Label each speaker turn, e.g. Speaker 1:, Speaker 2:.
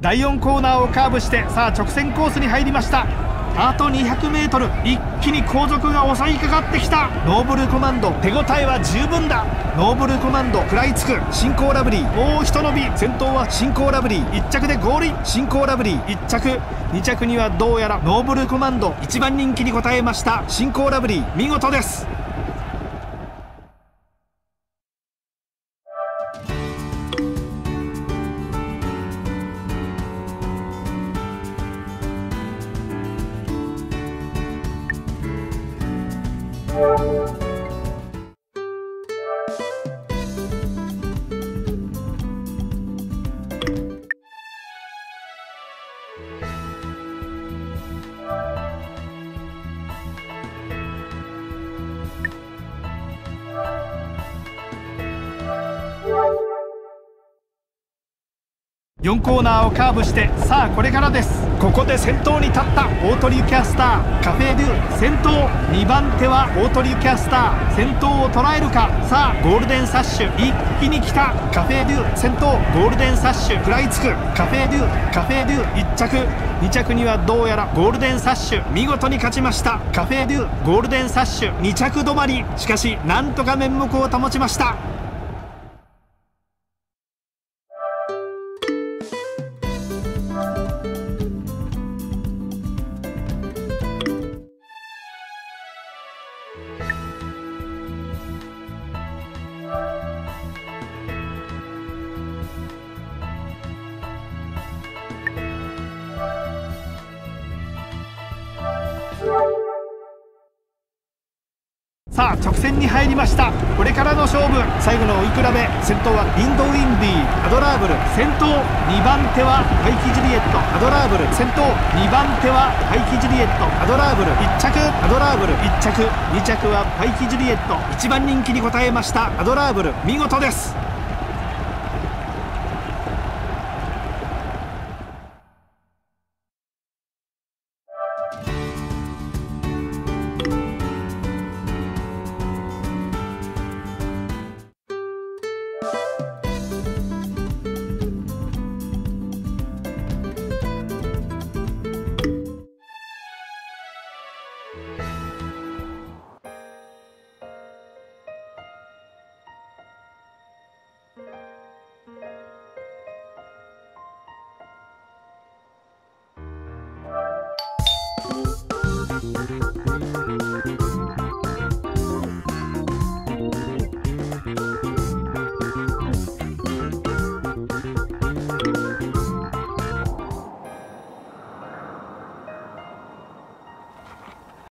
Speaker 1: 第4コーナーをカーブしてさあ直線コースに入りました。あと 200m 一気に後続が襲いかかってきた。ノーブルコマンド。手応えは十分だ。ノーブルコマンド食らいつく。シンコウラブリイ。もうひと伸び。先頭はシンコウラブリイ。1着でゴールイン。シンコウラブリイ。1着。2着にはどうやらノーブルコマンド。1番人気に応えました。シンコウラブリイ。見事です。Música 4コーナーをカーブしてさあこれからです。ここで先頭に立ったオートリュキャスターカフェ・デュ先頭2番手はオートリュキャスター。先頭を捉えるか。さあゴールデンサッシュ一気に来た。カフェ・デュ先頭ゴールデンサッシュ。食らいつく。カフェ・デュカフェ・デュ1着。2着にはどうやらゴールデンサッシュ。見事に勝ちました。カフェ・デュゴールデンサッシュ。2着止まり。しかしなんとか面目を保ちました。さあ直線に入りました。これからの勝負。最後の追い比べ。先頭はリンドウィンディアドラーブル。先頭2番手はパイキジュリエット。アドラーブル。先頭2番手はパイキジュリエット。アドラーブル。1着。アドラーブル。1着。2着はパイキジュリエット。1番人気に応えました。アドラーブル。見事です。Bye.